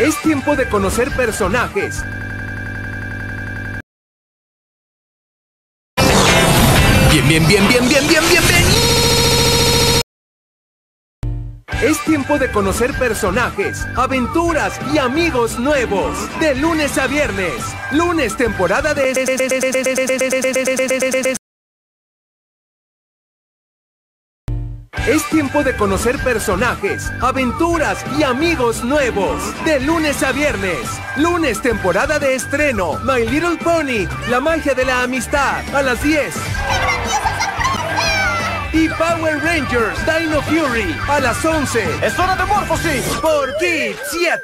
Es tiempo de conocer personajes. Bien, bien, bien, bien, bien, bien, bien, bien. Es tiempo de conocer personajes, aventuras y amigos nuevos. De lunes a viernes. Lunes temporada de... Es tiempo de conocer personajes, aventuras y amigos nuevos. De lunes a viernes. Lunes temporada de estreno. My Little Pony, la magia de la amistad. A las 10. Y Power Rangers Dino Fury a las 11. ¡Es hora de Morphosis! Por Kid 7.